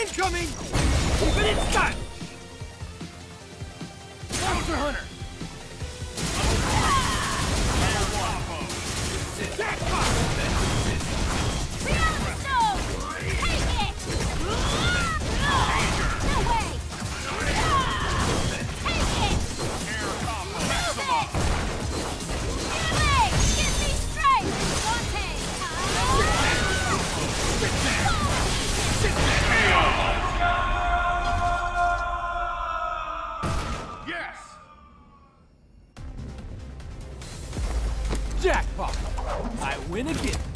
Incoming! But it's time! Monster Hunter! Jackpot! I win again!